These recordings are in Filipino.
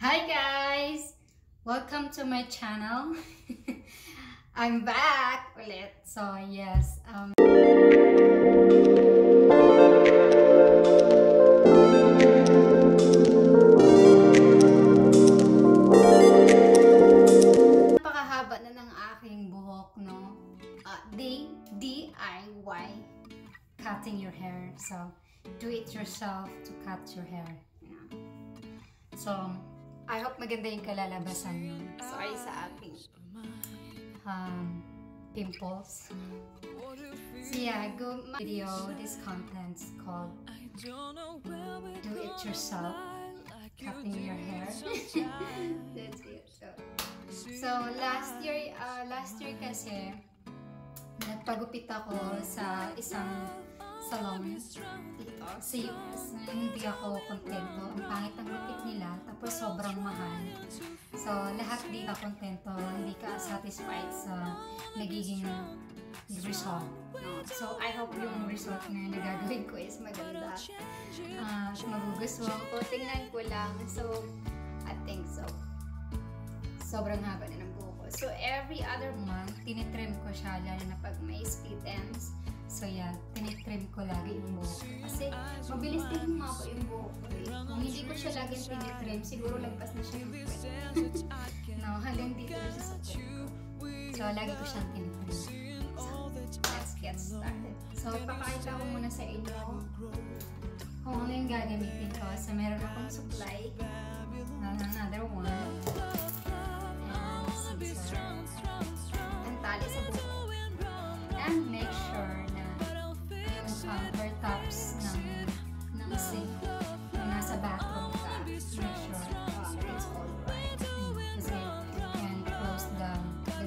Hi guys! Welcome to my channel. I'm back ulit. So yes, um, napakahaba na ng aking buhok, no? Uh, D DIY cutting your hair. So do it yourself to cut your hair. Yeah. So, I hope maganda yung kalalabasan nyo. Sorry sa ating um, pimples. So yeah, go my video. This content's called Do It Yourself Cutting Your Hair. That's it. So, so last year, uh, last year kasi, nagpagupit ako sa isang salon dito sa US hindi ako kontento. Ang pangit ng gupit nila, tapos sobrang mahal. So, lahat di ka kontento, hindi ka satisfied sa nagiging result. So, I hope yung result na nagagawin ko is maganda. Uh, magugustuhan ko. Tingnan ko lang. So, I think so. Sobrang haba na ng buhok ko. So, every other month, tinitrim ko siya, lalo na pag may split ends. So, yeah, tinitrim ko lagi yung buhok ko. Kasi, mabilis din humaba yung buhok ko. Eh. Kung hindi ko siya laging tinitrim, siguro lagpas na siya yung kwet. no, hanggang dito na siya sa kwet ko. So, lagi ko siyang tinitrim. So, let's get started. So, papakita ko muna sa inyo kung ano yung gagamitin ko. So, meron akong supply. Another one. And scissor. And tali sa buhok. And make sure sink na nasa bathroom make sure it's all right. Kasi, and close the, the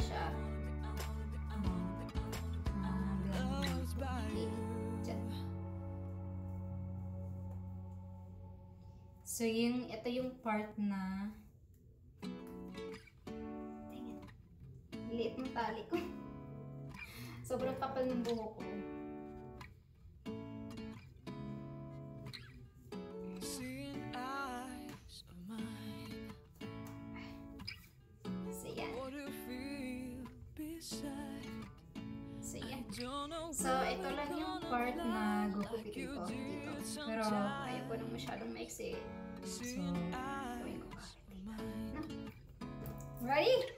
siya. So, yung, ito yung part na. Liit ng tali ko. Sobrang kapal ng buhok ko. So, ito lang yung part na gugupitin ko dito. Pero, ayaw ko nang masyadong maiksi. So, gawin ko konti. No? Ready?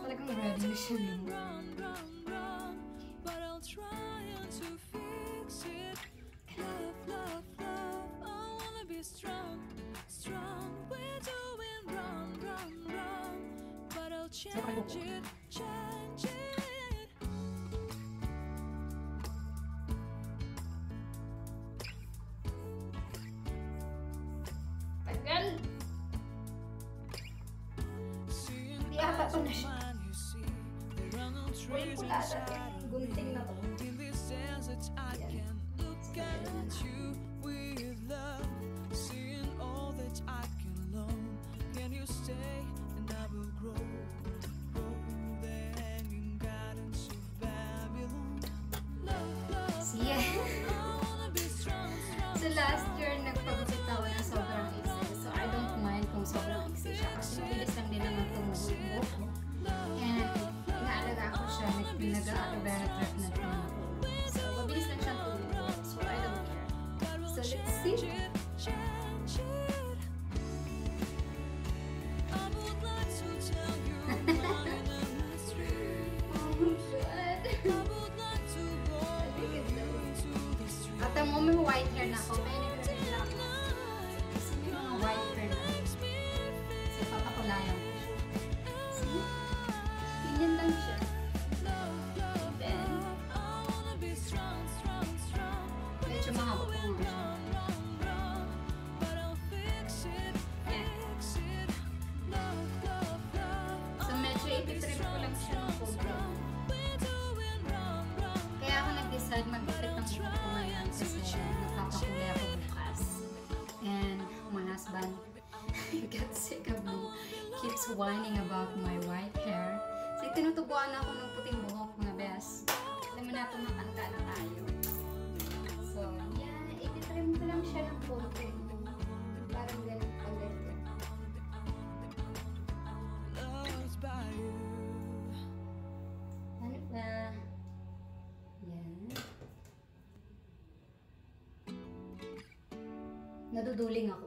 Talagang ready na siya. No? change it, change it. Again. Biasa to na siya. Uy, pula. Gunting na to. Ayan. Stay and I will grow. So last year, nagpag-upit ako ng sobrang easy. So I don't mind kung sobrang easy siya. Kasi bilis lang din naman tumubo. And inaalaga ko siya. Nag-aloe trap na tumubo. So mabilis lang siya tumubo. So I don't care. So let's see. Una got sick of me. Keeps whining about my white hair. So, tinutubuan ako ng puting buhok mga best. Alam mo na, tumatanda na tayo. So, yan. Ipitrim ko lang siya ng konti. Parang ganun ulit. Ano ba? Yan. Naduduling ako.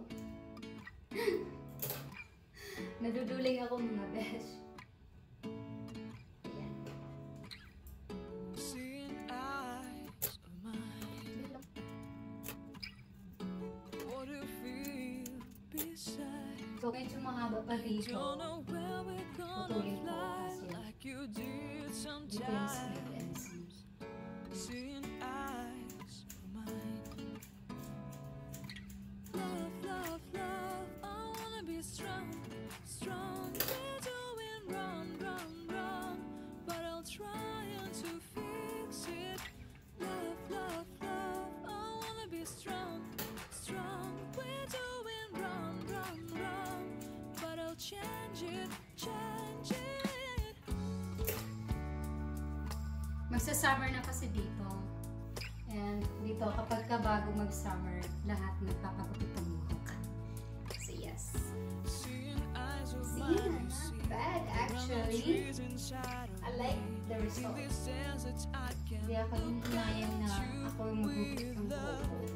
So, medyo mahaba pa dito. Putulin ko kasi depends, depends. Magsa-summer na kasi dito. And dito, kapag ka bago mag-summer, lahat nagpapagupit ng buhok. So, yes. Mine, not bad actually. I like the result. Hindi ako hinayang na ako yung magugupit ng buhok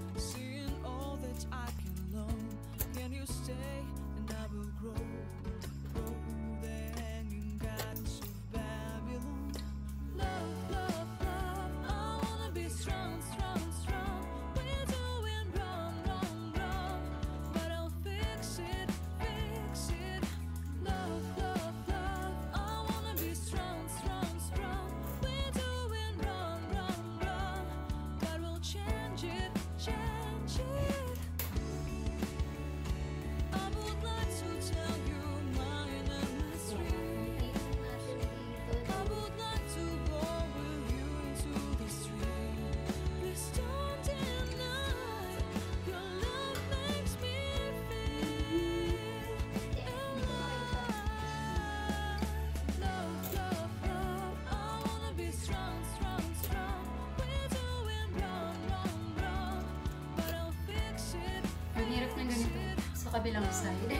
sa kabilang side.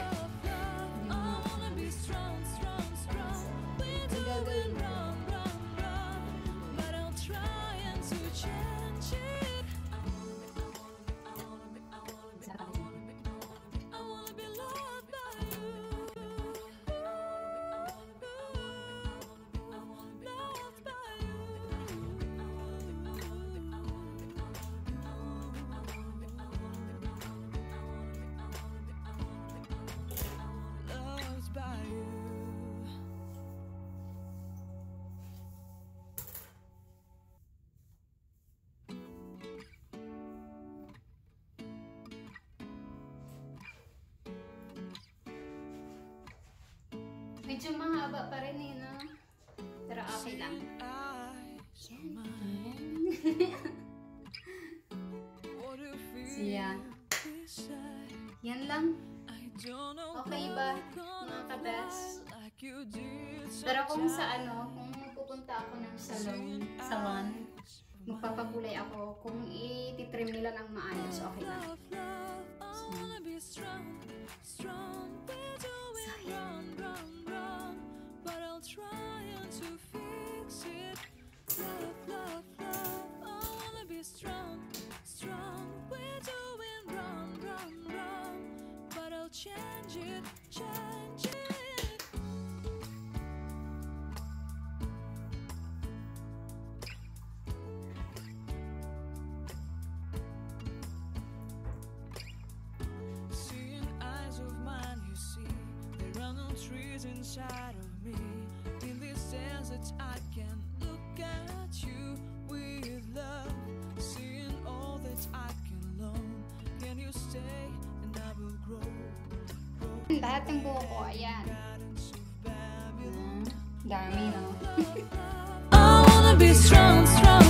Love, love. I wanna be Medyo mahaba pa rin eh, no? Pero okay lang. Yan. Siya. beside? Yan lang. Okay ba, mga kabes? Pero kung sa ano, kung pupunta ako ng salon, salon, magpapakulay ako, kung ititrim nila ng maayos, okay lang. Love, love, I trying to fix it. Love, love, love, I wanna be strong, strong. We're doing wrong, wrong, wrong, but I'll change it, change it. Seeing eyes of mine, you see, they run on trees inside of lahat ng buho ko. Ayan. Hmm, dami, no? I wanna be strong, strong.